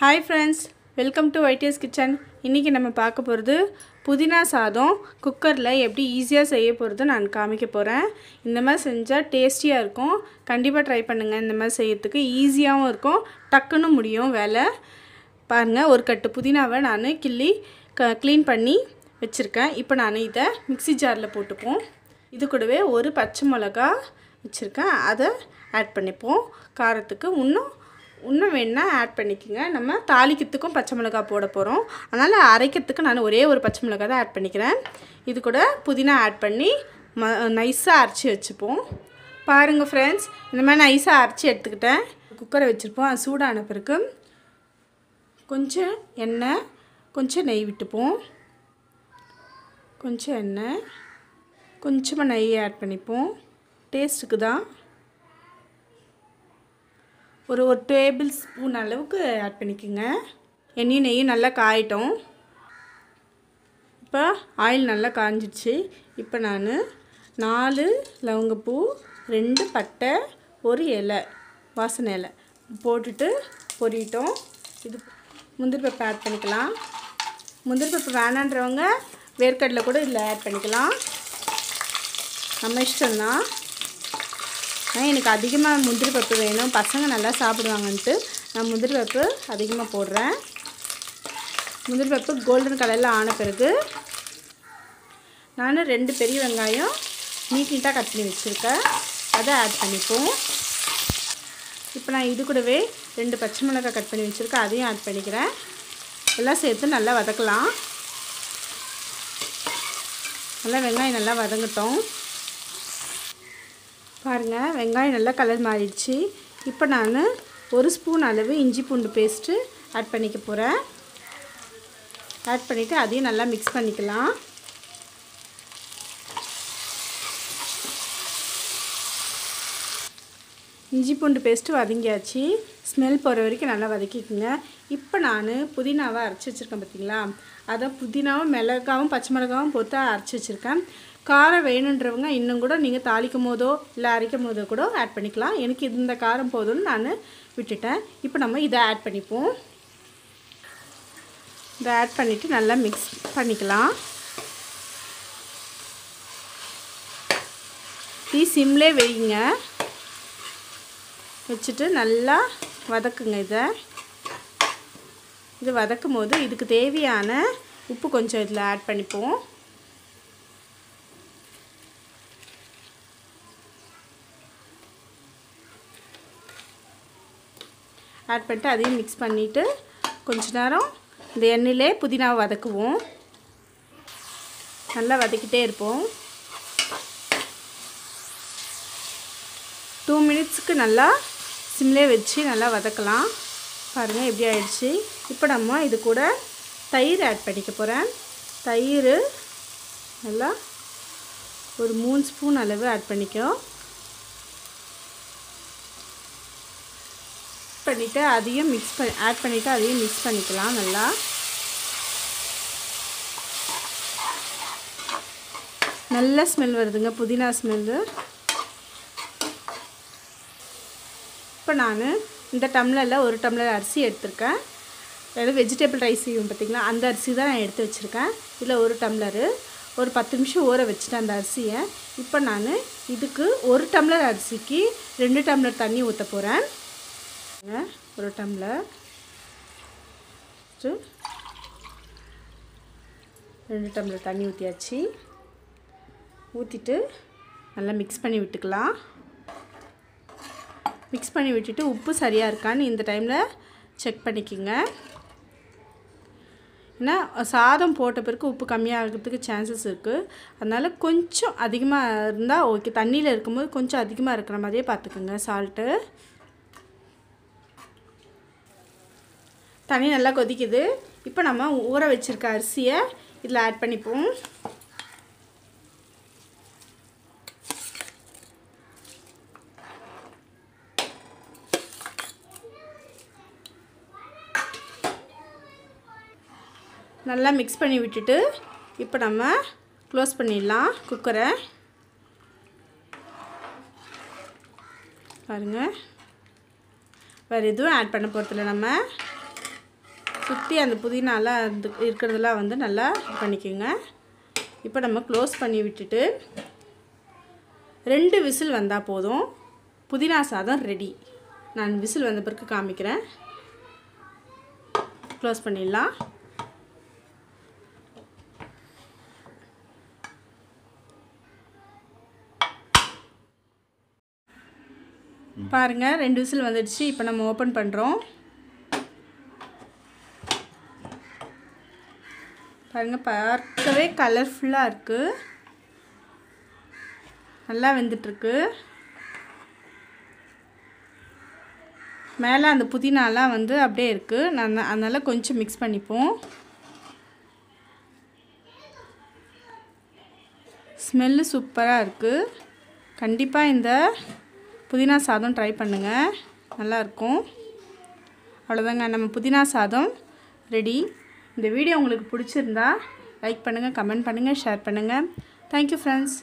Hi friends welcome to YTS kitchen இன்றைக்கி நம்ம பார்க்க போகிறது புதினா சாதம் குக்கரில் எப்படி ஈஸியாக செய்ய போகிறது நான் காமிக்க போகிறேன் இந்த மாதிரி செஞ்சால் டேஸ்டியாக இருக்கும். கண்டிப்பாக ட்ரை பண்ணுங்கள் இந்த மாதிரி செய்யறதுக்கு ஈஸியாகவும் இருக்கும். டக்குன்னு முடியும் வேலை. பாருங்கள் ஒரு கட்டு புதினாவை நான் கிள்ளி க க்ளீன் பண்ணி வச்சுருக்கேன். இப்போ நான் இதை மிக்ஸி ஜாரில் போட்டுப்போம் இது கூடவே ஒரு பச்சை மிளகா வச்சுருக்கேன். அதை ஆட் பண்ணிப்போம். காரத்துக்கு இன்னும் இன்னும் வேணுன்னா ஆட் பண்ணிக்கோங்க. நம்ம தாளிக்கிறதுக்கும் பச்சை மிளகா போட போகிறோம் அதனால் அரைக்கிறதுக்கு நான் ஒரே ஒரு பச்சை மிளகா தான் ஆட் பண்ணிக்கிறேன். இது கூட புதினா ஆட் பண்ணி ம நைஸாக அரைச்சி வச்சுப்போம். பாருங்கள் ஃப்ரெண்ட்ஸ் இந்த மாதிரி நைஸாக அரைச்சி எடுத்துக்கிட்டேன். குக்கரை வச்சுருப்போம். அது சூடான பிறகு கொஞ்சம் எண்ணெய் கொஞ்சம் நெய் விட்டுப்போம். கொஞ்சம் எண்ணெய் கொஞ்சமாக நெய் ஆட் பண்ணிப்போம். டேஸ்ட்டுக்கு தான். ஒரு ஒரு டேபிள் ஸ்பூன் அளவுக்கு ஆட் பண்ணிக்கோங்க. எண்ணெயும் நெய்யும் நல்லா காயிட்டோம். இப்போ ஆயில் நல்லா காஞ்சிடுச்சு இப்போ நான் நாலு லவங்கப்பூ ரெண்டு பட்டை ஒரு இலை வாசனை இலை போட்டுட்டு பொறிட்டோம் இது முந்திரி பருப்பு ஆட் பண்ணிக்கலாம். முந்திரி பருப்பு வேணான்றவங்க வேர்க்கடலை கூட இதில் ஆட் பண்ணிக்கலாம். நம்ம இஷ்டம்தான். ஆனால் எனக்கு அதிகமாக முந்திரி பருப்பு வேணும். பசங்க நல்லா சாப்பிடுவாங்கன்ட்டு நான் முந்திரி பருப்பு அதிகமாக போடுறேன். முந்திரி பருப்பு கோல்டன் கலரில் ஆன பிறகு நான் ரெண்டு பெரிய வெங்காயம் நீட் நீட்டாக கட் பண்ணி வச்சுருக்கேன். அதை ஆட் பண்ணிப்போம். இப்போ நான் இது கூடவே ரெண்டு பச்சை மிளகாய் கட் பண்ணி வச்சுருக்கேன். அதையும் ஆட் பண்ணிக்கிறேன். எல்லாம் சேர்த்து நல்லா வதக்கலாம். நல்லா வெங்காயம் நல்லா வதங்கட்டும். பாருங்கள் வெங்காயம் நல்லா கலர் மாறிடுச்சு. இப்போ நான் ஒரு ஸ்பூன் அளவு இஞ்சி பூண்டு பேஸ்ட்டு ஆட் பண்ணிக்க போகிறேன் ஆட் பண்ணிவிட்டு அதையும் நல்லா மிக்ஸ் பண்ணிக்கலாம். இஞ்சி பூண்டு பேஸ்ட்டு வதங்கியாச்சு. ஸ்மெல் போகிற வரைக்கும் நல்லா வதக்கிக்குங்க. இப்போ நான் புதினாவை அரைச்சி வச்சுருக்கேன் பார்த்தீங்களா அதை புதினாவும் மிளகாவும் பச்சை மிளகாவும் போட்டு அரைச்சி வச்சுருக்கேன். காரம் வேணுன்றவங்க இன்னும் கூட நீங்கள் தாளிக்கும் போதோ இல்லை அரைக்கும் போதோ கூட ஆட் பண்ணிக்கலாம். எனக்கு இந்த காரம் போதும்னு நான் விட்டுட்டேன். இப்போ நம்ம இதை ஆட் பண்ணிப்போம். இதை ஆட் பண்ணிவிட்டு நல்லா மிக்ஸ் பண்ணிக்கலாம். டீ சிம்லே வைங்க. வச்சுட்டு நல்லா வதக்குங்க இதை. இது வதக்கும் போது இதுக்கு தேவையான உப்பு கொஞ்சம் இதில் ஆட் பண்ணிப்போம். ஆட் பண்ணிட்டு அதையும் மிக்ஸ் பண்ணிவிட்டு கொஞ்ச நேரம் இந்த எண்ணெயிலே புதினாவை வதக்குவோம். நல்லா வதக்கிட்டே இருப்போம். டூ மினிட்ஸுக்கு நல்லா சிம்லே வச்சு நல்லா வதக்கலாம். பாருங்கள் எப்படி ஆயிடுச்சு. இப்போ நம்ம இது கூட தயிர் ஆட் பண்ணிக்க போகிறேன் தயிர் நல்லா ஒரு மூணு ஸ்பூன் அளவு ஆட் பண்ணிக்கோ பண்ணிவிட்டு அதையும் மிக்ஸ் பண்ணி ஆட் பண்ணிவிட்டு அதையும் மிக்ஸ் பண்ணிக்கலாம் நல்லா. நல்ல ஸ்மெல் வருதுங்க புதினா ஸ்மெல்லு இப்போ நான் இந்த டம்ளரில் ஒரு டம்ளர் அரிசி எடுத்திருக்கேன். அதாவது வெஜிடபிள் ரைஸ் செய்யும் பார்த்திங்களா அந்த அரிசி தான் நான் எடுத்து வச்சுருக்கேன். இதில் ஒரு டம்ளரு ஒரு பத்து நிமிஷம் ஊற வச்சுட்டேன் அந்த அரிசியை. இப்போ நான் இதுக்கு ஒரு டம்ளர் அரிசிக்கு ரெண்டு டம்ளர் தண்ணி ஊற்ற போகிறேன் ஒரு டம்ளர். ரெண்டு டம்ளர் தண்ணி ஊற்றியாச்சு ஊற்றிட்டு நல்லா மிக்ஸ் பண்ணி விட்டுக்கலாம். மிக்ஸ் பண்ணி விட்டுட்டு உப்பு சரியாக இருக்கான்னு இந்த டைமில் செக் பண்ணிக்கோங்க. ஏன்னா சாதம் போட்ட பிறகு உப்பு கம்மியாகிறதுக்கு சான்சஸ் இருக்குது அதனால் கொஞ்சம் அதிகமாக இருந்தால் ஓகே தண்ணியில் இருக்கும்போது கொஞ்சம் அதிகமாக இருக்கிற மாதிரியே பார்த்துக்குங்க சால்ட்டு தண்ணி நல்லா கொதிக்குது. இப்போ நம்ம ஊற வச்சுருக்க அரிசியை இதில் ஆட் பண்ணிப்போம். நல்லா மிக்ஸ் பண்ணி விட்டுட்டு இப்போ நம்ம க்ளோஸ் பண்ணிடலாம் குக்கரை பாருங்கள் வேறு எதுவும் ஆட் பண்ண போகிறதில்ல நம்ம. சுற்றி அந்த புதினாலாம் இருந்து இருக்கிறதெல்லாம் வந்து நல்லா பண்ணிக்கோங்க. இப்போ நம்ம க்ளோஸ் பண்ணி விட்டுட்டு ரெண்டு விசில் வந்தால் போதும். புதினா சாதம் ரெடி. நான் விசில் வந்த பிறகு காமிக்கிறேன். க்ளோஸ் பண்ணிடலாம். பாருங்கள் ரெண்டு விசில் வந்துடுச்சு. இப்போ நம்ம ஓப்பன் பண்ணுறோம் பாருங்கள் பார்க்கவே கலர்ஃபுல்லாக இருக்குது நல்லா வெந்துட்டுருக்கு. மேலே அந்த புதினாலாம் வந்து அப்படியே இருக்குது நான் அதனால் கொஞ்சம் மிக்ஸ் பண்ணிப்போம். ஸ்மெல்லு சூப்பராக இருக்குது கண்டிப்பாக இந்த புதினா சாதம் ட்ரை பண்ணுங்கள் நல்லாயிருக்கும் அவ்வளோதாங்க நம்ம புதினா சாதம் ரெடி இந்த வீடியோ உங்களுக்கு பிடிச்சிருந்தா லைக் பண்ணுங்கள் கமெண்ட் பண்ணுங்கள் ஷேர் பண்ணுங்கள் தேங்க்யூ ஃப்ரெண்ட்ஸ்